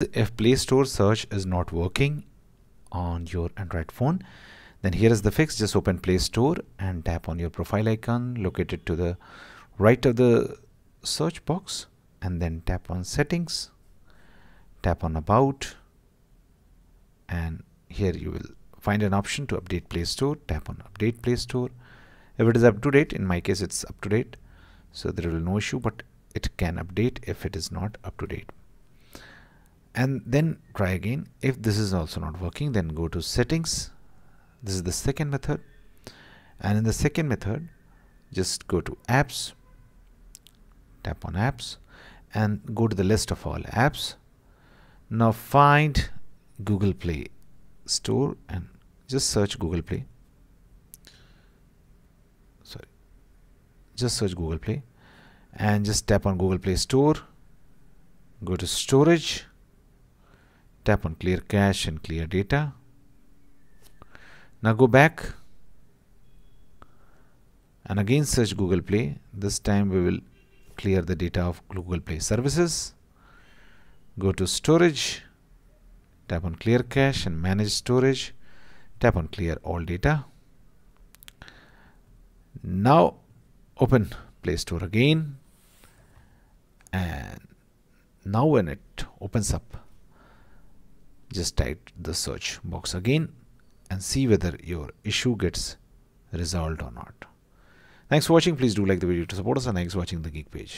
if Play Store search is not working on your Android phone then here is the fix. Just open Play Store and tap on your profile icon located to the right of the search box and then tap on settings tap on about and here you will find an option to update Play Store. Tap on update Play Store. If it is up to date in my case it's up to date so there will no issue but it can update if it is not up to date and then try again. If this is also not working then go to settings. This is the second method. And in the second method just go to apps. Tap on apps. And go to the list of all apps. Now find Google Play Store and just search Google Play. Sorry. Just search Google Play. And just tap on Google Play Store. Go to storage tap on clear cache and clear data. Now go back and again search Google Play. This time we will clear the data of Google Play services. Go to storage tap on clear cache and manage storage tap on clear all data. Now open Play Store again and now when it opens up just type the search box again and see whether your issue gets resolved or not. Thanks for watching. Please do like the video to support us and thanks for watching the Geek page.